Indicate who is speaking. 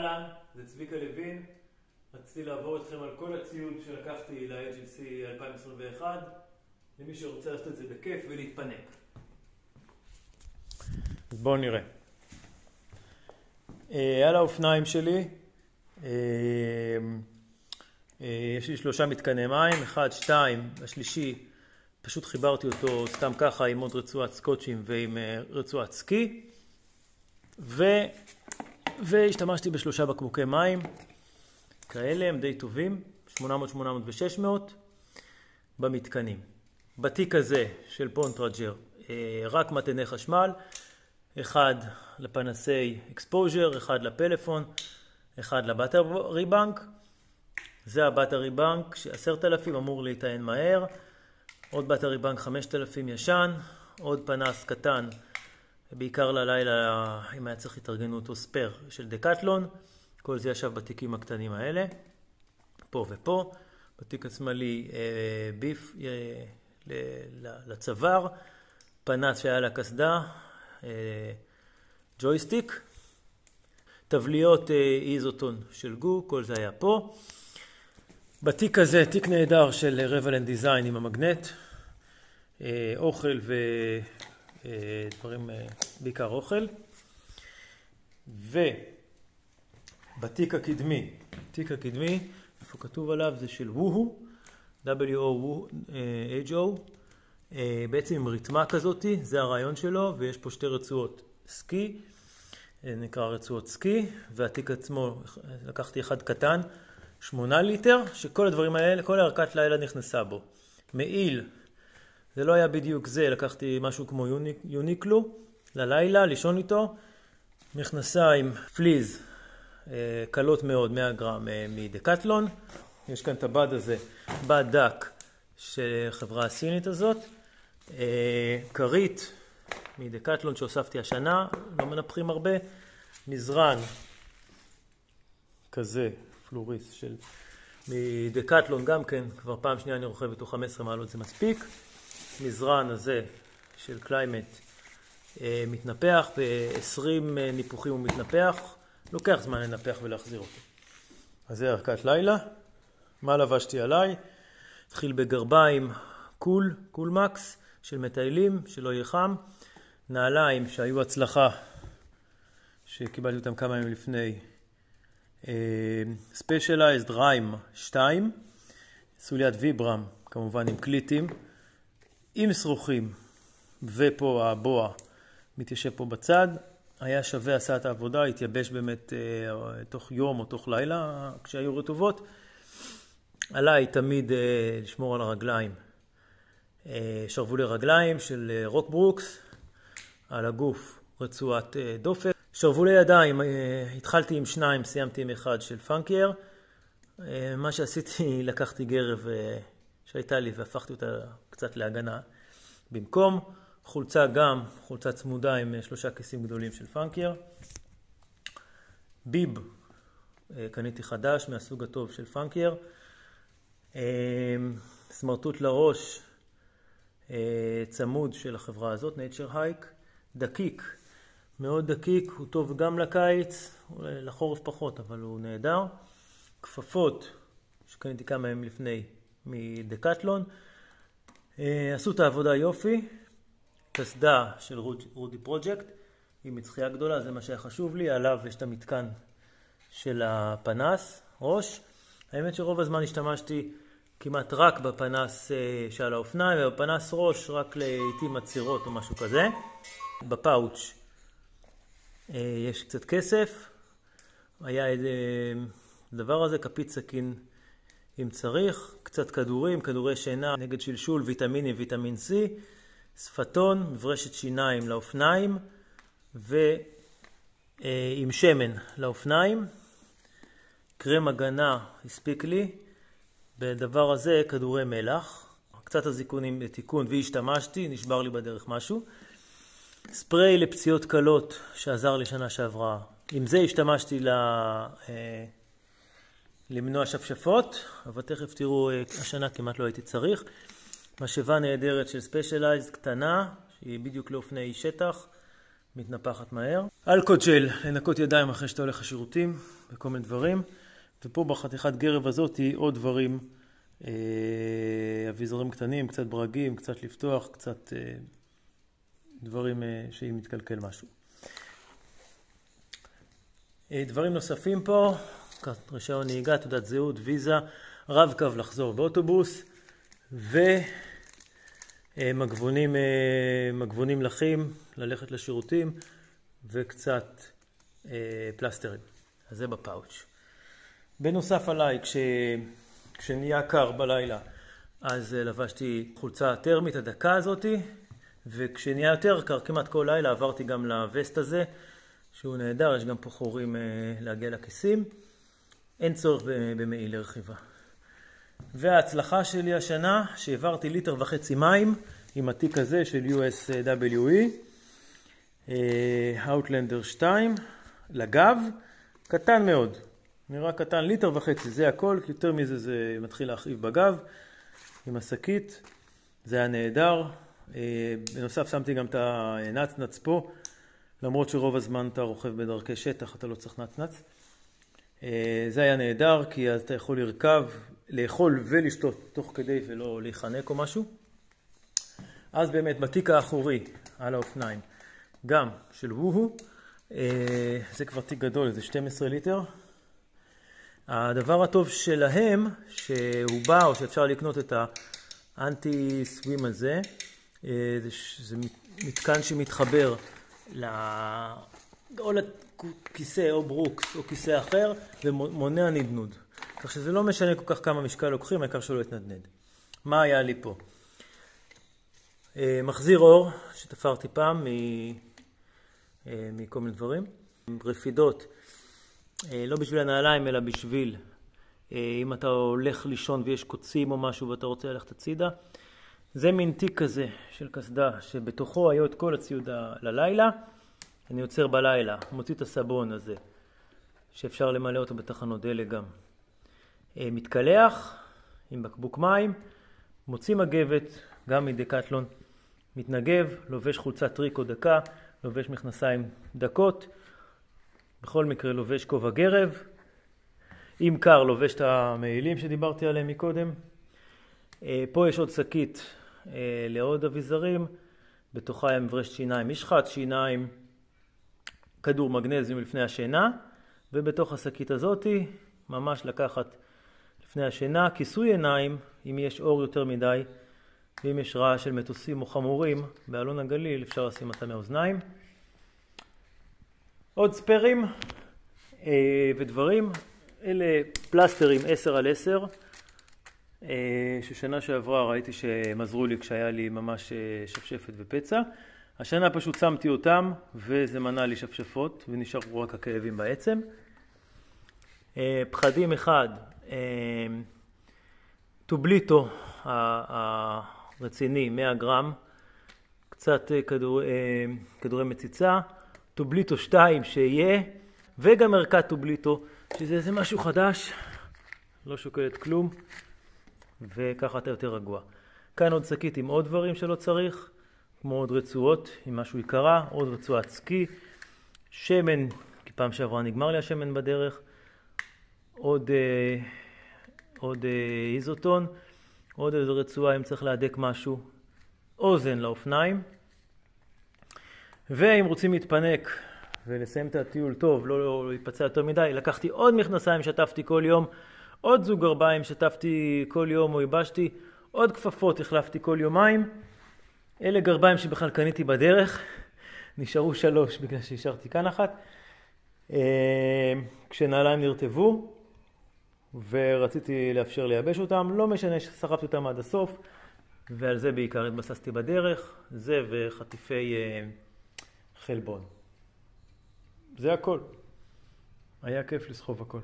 Speaker 1: אהלן, זה צביקה לוין. רציתי לעבור אתכם על כל הציוד שלקחתי ל-agency 2021, למי שרוצה לעשות את זה בכיף ולהתפנק. אז בואו נראה. אה, על האופניים שלי אה, אה, יש לי שלושה מתקני מים, אחד, שתיים, השלישי פשוט חיברתי אותו סתם ככה עם עוד רצועת סקוטשים ועם רצועת סקי ו... והשתמשתי בשלושה בקבוקי מים כאלה, הם די טובים, 800, 800 ו-600 במתקנים. בתיק הזה של Bontrager רק מטעני חשמל, אחד לפנסי Exposure, אחד לפלאפון, אחד ל battery bank. זה ה battery bank שעשרת אלפים אמור להיטען מהר, עוד battery bank חמשת אלפים ישן, עוד פנס קטן, בעיקר ללילה אם היה צריך התארגנות או spare של דקטלון, כל זה ישב בתיקים הקטנים האלה, פה ופה, בתיק השמאלי אה, Buff אה, לצוואר, פנס שהיה לקסדה, אה, ג'ויסטיק, טבליות אה, איזוטון של GU, כל זה היה פה. בתיק הזה, תיק נהדר של רבלנד דיזיין עם המגנט, אה, אוכל ודברים, בעיקר אוכל. ובתיק הקדמי, תיק הקדמי, איפה כתוב עליו? זה של ווהו, W-O-H-O, בעצם עם ריתמה כזאתי, זה הרעיון שלו, ויש פה שתי רצועות סקי, נקרא רצועות סקי, והתיק עצמו, לקחתי אחד קטן, שמונה ליטר, שכל הדברים האלה, כל ערכת לילה נכנסה בו. מעיל, זה לא היה בדיוק זה, לקחתי משהו כמו יוניק, יוניקלו ללילה, לישון איתו. מכנסיים פליז, אה, קלות מאוד, 100 גרם אה, מדקטלון. יש כאן את הבד הזה, בד דק של חברה הסינית הזאת. אה, כרית מדקטלון שהוספתי השנה, לא מנפחים הרבה. מזרן כזה, פלוריס של מדקטלון גם כן, כבר פעם שנייה אני רוכב איתו 15 מעלות זה מספיק. מזרן הזה של Klymit אה, מתנפח, ב-20 אה, ניפוחים הוא מתנפח, לוקח זמן לנפח ולהחזיר אותו. אז זה ערכת לילה. מה לבשתי עליי? התחיל בגרביים קול, Coolmax של מטיילים, שלא יהיה חם. נעליים שהיו הצלחה, שקיבלתי אותם כמה ימים לפני. Specialized Rime 2, סוליית Vibram, כמובן עם קליטים, עם שרוכים, ופה ה Boa מתיישב פה בצד. היה שווה, עשה את העבודה, התייבש באמת אה, תוך יום או תוך לילה כשהיו רטובות. עליי תמיד אה, לשמור על הרגליים. אה, שרוולי רגליים של אה, Rockbros, על הגוף רצועת אה, דופק. שרוולי ידיים, התחלתי עם שניים, סיימתי עם אחד של Funkier. מה שעשיתי, לקחתי גרב שהייתה לי והפכתי אותה קצת להגנה במקום. חולצה גם, חולצה צמודה עם שלושה כיסים גדולים של Funkier. ביב, קניתי חדש מהסוג הטוב של פאנקייר. סמרטוט לראש, צמוד של החברה הזאת, nature hike. דקיק, מאוד דקיק, הוא טוב גם לקיץ, לחורף פחות, אבל הוא נהדר. כפפות, שקניתי כמה ימים לפני, מדקטלון. אה, עשו את העבודה יופי. קסדה של Rudy Project, עם מצחייה גדולה, זה מה שהיה חשוב לי. עליו יש את המתקן של הפנס, ראש. האמת שרוב הזמן השתמשתי כמעט רק בפנס אה, של האופניים ובפנס ראש רק לעיתים עצירות או משהו כזה. בפאוץ' אה, יש קצת כסף, היה איזה דבר הזה, כפית סכין אם צריך, קצת כדורים, כדורי שינה נגד שלשול, ויטמינים, ויטמין C, שפתון, מברשת שיניים לאופניים ועם אה, שמן לאופניים, קרם הגנה הספיק לי, בדבר הזה כדורי מלח, קצת הזיכונים לתיקון והשתמשתי, נשבר לי בדרך משהו. ספרי לפציעות קלות שעזר לי שנה שעברה, עם זה השתמשתי ל... למנוע שפשפות, אבל תכף תראו, אה, השנה כמעט לא הייתי צריך. משאבה נהדרת של Specialized קטנה, שהיא בדיוק לאופני שטח, מתנפחת מהר. אלכוג'ל, לנקות ידיים אחרי שאתה הולך לשירותים וכל מיני דברים. ופה בחתיכת גרב הזאת עוד דברים, אה, אביזרים קטנים, קצת ברגים, קצת לפתוח, קצת אה, דברים אה, שאם מתקלקל משהו. אה, דברים נוספים פה, רישיון נהיגה, תעודת זהות, ויזה, רב-קו לחזור באוטובוס ומגבונים אה, לחים, ללכת לשירותים וקצת פלסטרים. אז זה בפאוץ'. בנוסף עליי, כש... כשנהיה קר בלילה, אז לבשתי חולצה טרמית, הדקה הזאתי, וכשנהיה יותר קר, כמעט כל לילה עברתי גם לווסט הזה, שהוא נהדר, יש גם פה חורים אה, להגיע לכיסים. אין צורך במעיל לרכיבה. וההצלחה שלי השנה, שהעברתי ליטר וחצי מים עם התיק הזה של USWE, אה, Outlander 2, לגב, קטן מאוד. נראה קטן, ליטר וחצי, זה הכל, יותר מזה זה מתחיל להכאיב בגב עם השקית, זה היה נהדר. אה, בנוסף שמתי גם את הנצנץ פה, למרות שרוב הזמן אתה רוכב בדרכי שטח, אתה לא צריך נצנץ. אה, זה היה נהדר, כי אז אתה יכול לרכב, לאכול ולשתות תוך כדי ולא להיחנק או משהו. אז באמת בתיק האחורי על האופניים, גם של וו-הו, אה, זה כבר תיק גדול, זה 12 ליטר. הדבר הטוב שלהם, שהוא בא או שאפשר לקנות את האנטי סווים הזה, אה, זה מתקן שמתחבר ל... או לכיסא או Brooks או כיסא אחר ומונע נדנוד. כך שזה לא משנה כל כך כמה משקל לוקחים, העיקר שלא יתנדנד. מה היה לי פה? אה, מחזיר אור שתפרתי פעם אה, מכל מיני דברים. רפידות, לא בשביל הנעליים אלא בשביל אם אתה הולך לישון ויש קוצים או משהו ואתה רוצה ללכת הצידה. זה מין תיק כזה של קסדה, שבתוכו היה את כל הציוד ללילה. אני עוצר בלילה, מוציא את הסבון הזה, שאפשר למלא אותו בתחנות דלק גם. אה, מתקלח עם בקבוק מים, מוציא מגבת, גם מדקטלון, מתנגב, לובש חולצת טריקו דקה, לובש מכנסיים דקות, בכל מקרה לובש כובע גרב, אם קר לובש את המעילים שדיברתי עליהם מקודם. אה, פה יש עוד שקית אה, לעוד אביזרים, בתוכה היה מברשת שיניים משחת שיניים, כדור מגנזיום לפני השינה, ובתוך השקית הזאתי ממש לקחת לפני השינה כיסוי עיניים, אם יש אור יותר מדי, ואם יש רעש של מטוסים או חמורים, באלון הגליל אפשר לשים אותם מהאוזניים. עוד ספיירים אה, ודברים, אלה פלסטרים 10 על 10, אה, ששנה שעברה ראיתי שהם עזרו לי כשהיה לי ממש אה, שפשפת ופצע. השנה פשוט שמתי אותם וזה מנע לי שפשפות ונשארו רק הכאבים בעצם. אה, פחדים אחד, טובליטו הרציני 100 גרם, קצת כדור, כדורי מציצה, Tubolito 2 שיהיה וגם ערכת Tubolito שזה איזה משהו חדש, לא שוקלת כלום. וככה אתה יותר רגוע. כאן עוד שקית עם עוד דברים שלא צריך, כמו עוד רצועות עם משהו יקרה, עוד רצועת סקי, שמן, כי פעם שעברה נגמר לי השמן בדרך, עוד, אה, עוד אה, איזוטון, עוד איזו רצועה אם צריך להדק משהו, אוזן לאופניים, ואם רוצים להתפנק ולסיים את הטיול טוב, לא להיפצע יותר מדי, לקחתי עוד מכנסיים, שטפתי כל יום, עוד זוג גרביים שטפתי כל יום או ייבשתי, עוד כפפות החלפתי כל יומיים. אלה גרביים שבכלל קניתי בדרך, נשארו שלוש בגלל שהשארתי כאן אחת. אה, כשנעליים נרטבו ורציתי לאפשר לייבש אותם, לא משנה שסחבתי אותם עד הסוף ועל זה בעיקר התבססתי בדרך, זה וחטיפי אה, חלבון. זה הכל. היה כיף לסחוב הכל.